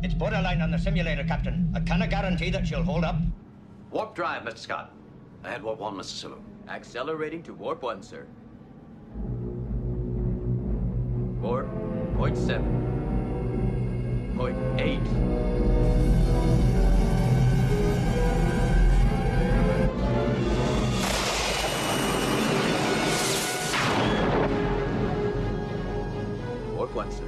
It's borderline on the simulator, Captain. I cannot guarantee that she'll hold up. Warp drive, Mr. Scott. Ahead warp one, Mr. Sulu. Accelerating to warp one, sir. Warp point seven. Point eight. Warp one, sir.